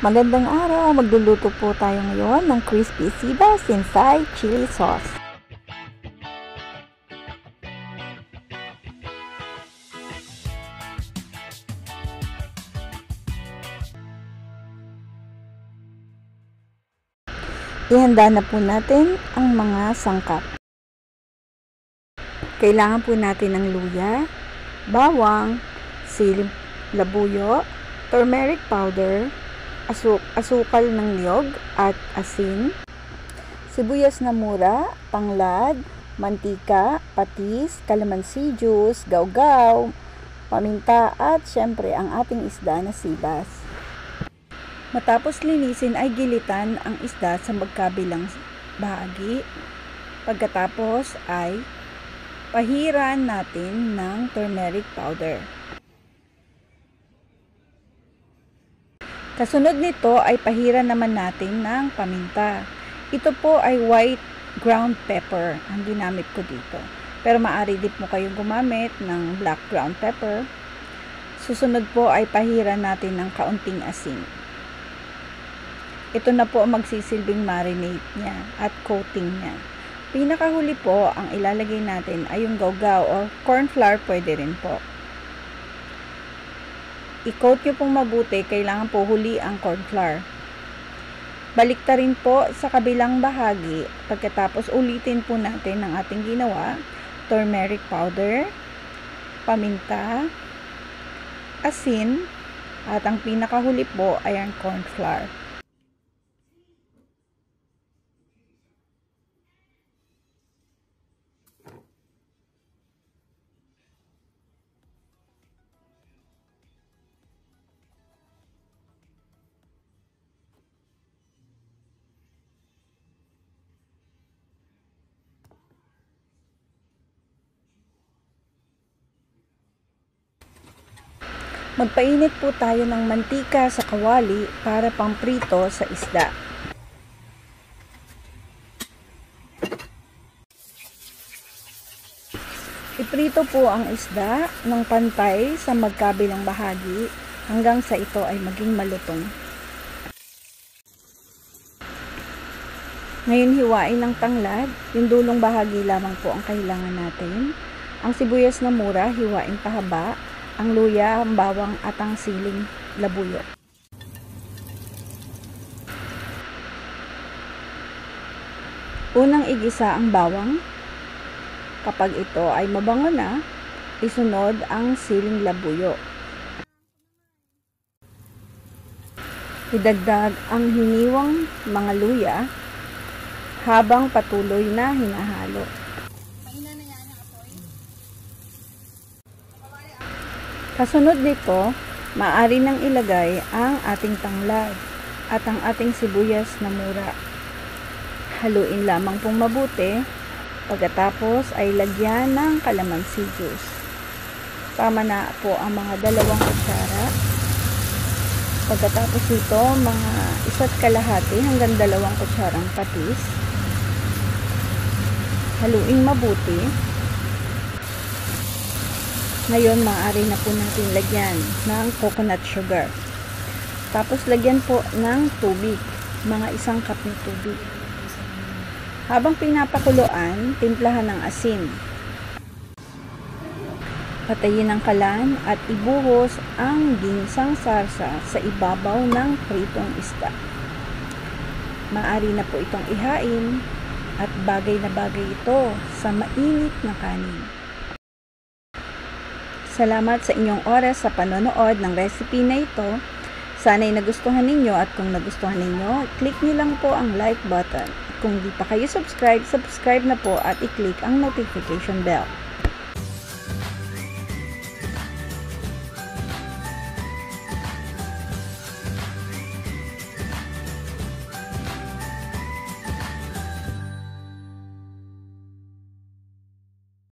Magandang araw! Magluluto po tayo ngayon ng crispy sibas inside chili sauce. Ihanda na po natin ang mga sangkap. Kailangan po natin ng luya, bawang, silim, labuyo, turmeric powder, asuk asukal ng niyog at asin, sibuyas na mura, tanglad, mantika, patis, kalamansi juice, gawgaw, paminta at syempre ang ating isda na sibas. Matapos linisin ay gilitan ang isda sa magkabilang bahagi. Pagkatapos ay pahiran natin ng turmeric powder. Kasunod nito ay pahiran naman natin ng paminta. Ito po ay white ground pepper ang ginamit ko dito. Pero maaari din po kayong gumamit ng black ground pepper. Susunod po ay pahiran natin ng kaunting asin. Ito na po ang magsisilbing marinate niya at coating niya. Pinakahuli po, ang ilalagay natin ay yung gawgaw or corn flour pwede rin po i-coat nyo pong mabuti, kailangan po huli ang corn flour. Balikta rin po sa kabilang bahagi, pagkatapos ulitin po natin ang ating ginawa, turmeric powder, paminta, asin, at ang pinakahuli po ay ang corn flour. Magpainit po tayo ng mantika sa kawali para pamprito sa isda. Iprito po ang isda ng pantay sa magkabilang bahagi hanggang sa ito ay maging malutong. Ngayon hiwain ng tanglad, yung dulong bahagi lamang po ang kailangan natin. Ang sibuyas na mura, hiwain pahaba ang luya, ang bawang at ang siling labuyo. Unang igisa ang bawang. Kapag ito ay mabango na, isunod ang siling labuyo. Idagdag ang hiniwang mga luya habang patuloy na hinahalo. Kasunod nito, maaari nang ilagay ang ating tanglad at ang ating sibuyas na mura. Haluin lamang pong mabuti, pagkatapos ay lagyan ng kalamansi juice. Tama na po ang mga dalawang kutsara. Pagkatapos ito, mga isa't kalahati hanggang dalawang kutsarang patis. Haluin mabuti. Ngayon, maaari na po natin lagyan ng coconut sugar. Tapos, lagyan po ng tubig. Mga isang cup ng tubig. Habang pinapakuluan, timplahan ng asin. Patayin ang kalan at ibuhos ang ginsang sarsa sa ibabaw ng pritong isda. Maaari na po itong ihain at bagay na bagay ito sa mainit na kanin. Salamat sa inyong oras sa panonood ng recipe na ito. Sana'y nagustuhan ninyo at kung nagustuhan ninyo, click nyo lang po ang like button. Kung di pa kayo subscribe, subscribe na po at i-click ang notification bell.